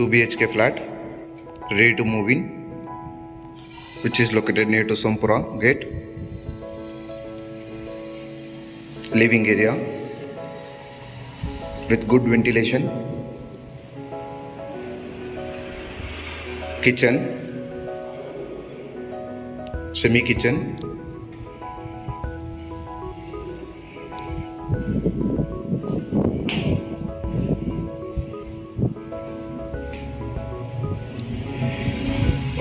2 BHK flat ready to move in which is located near to Sompura gate living area with good ventilation kitchen semi kitchen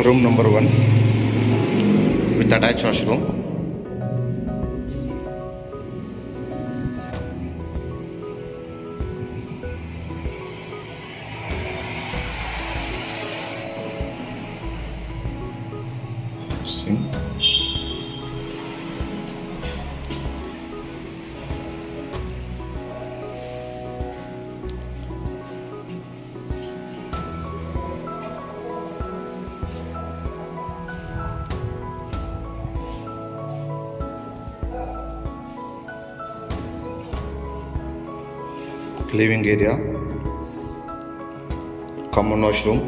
room number 1 with attached washroom sink living area common washroom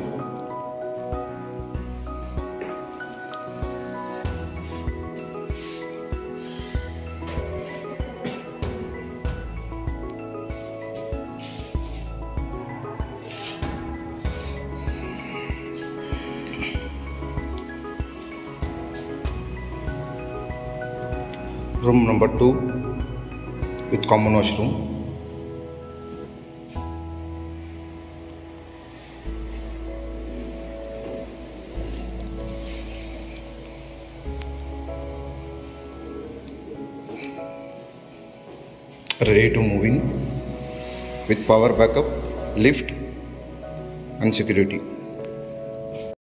room number 2 with common washroom ready to move in with power backup lift and security